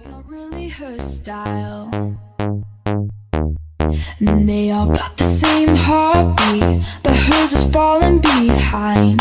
It's not really her style. And they all got the same heartbeat, but hers is falling behind.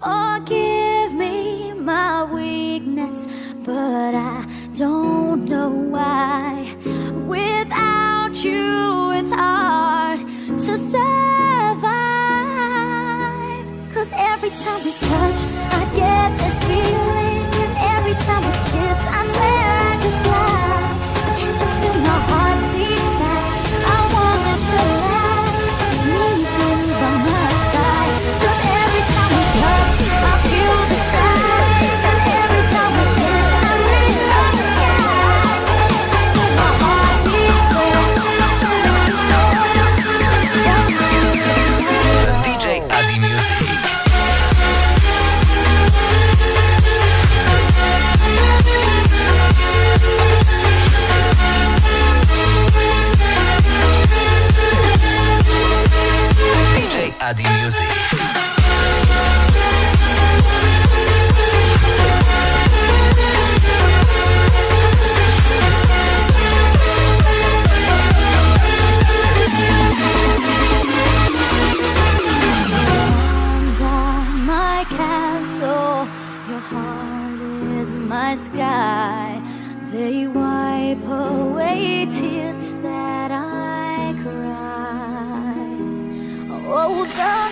Forgive me my weakness, but I don't know why. Without you. wipe away tears that I cry. Oh, the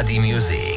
AD Music.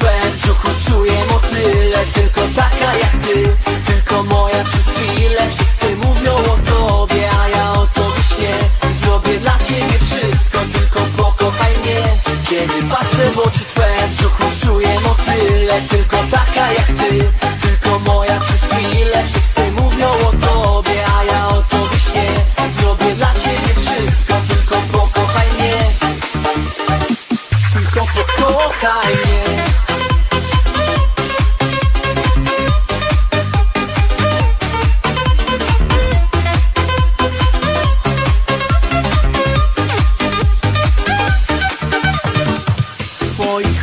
w brzuchu czuję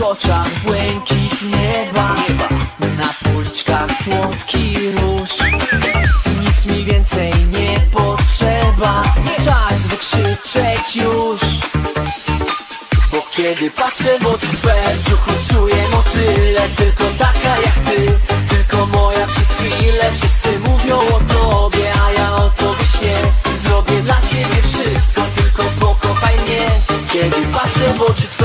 oczach błękit nieba Na policzkach słodki róż. Nic mi więcej nie potrzeba Czas wykrzyczeć już. Bo kiedy patrzę w oczy twe Brzuchu czuję motyle Tylko taka jak ty. Tylko moja przez chwilę Wszyscy mówią o tobie A ja o tobie śnię Zrobię dla ciebie wszystko Tylko pokochaj mnie. Kiedy patrzę w oczy twe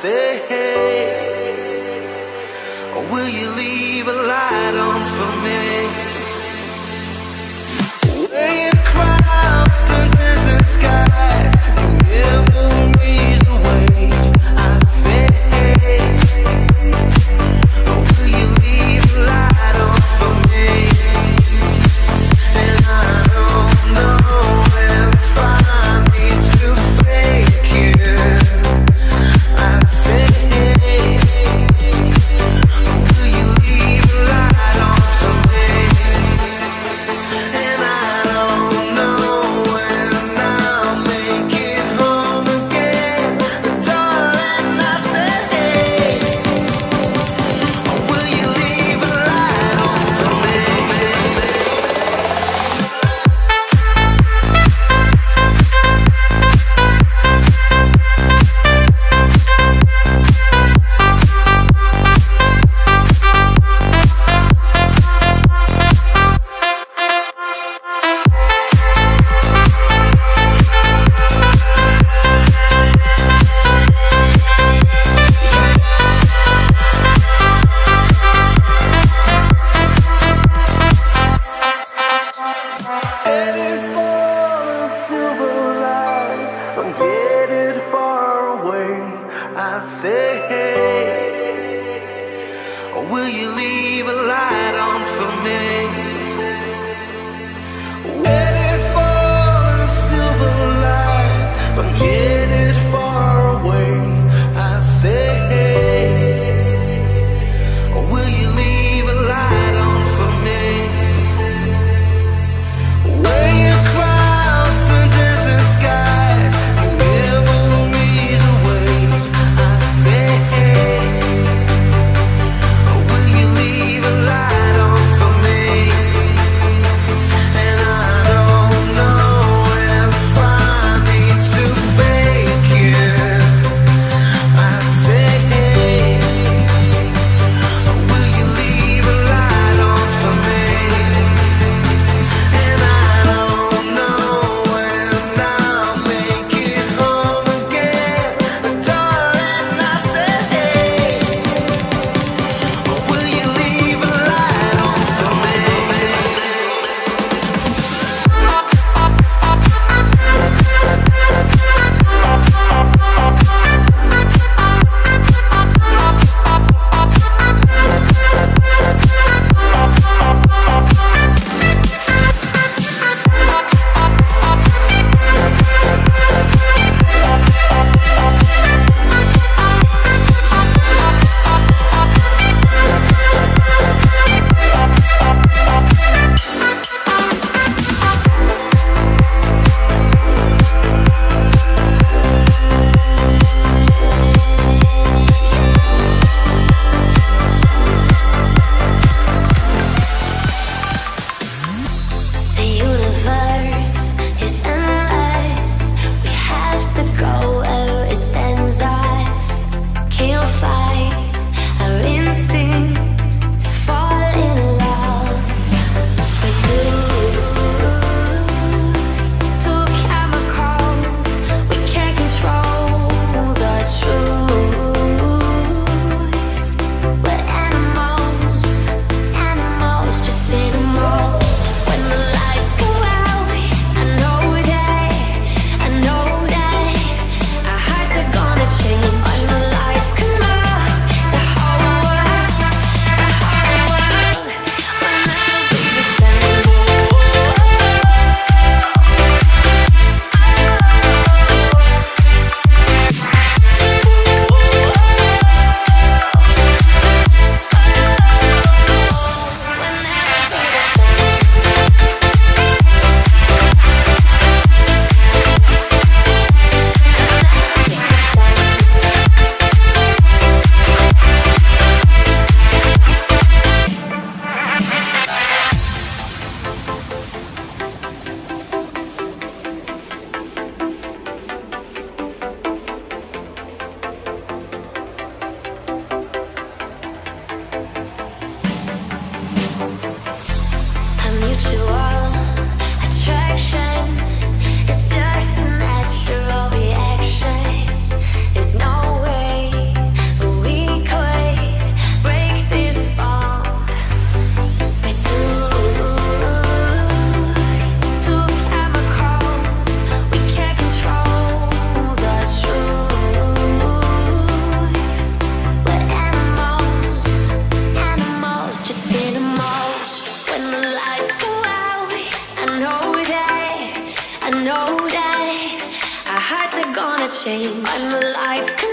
say, hey, or will you leave a light on for me? Way across the desert skies, you never raise the wage. I say. Change. When the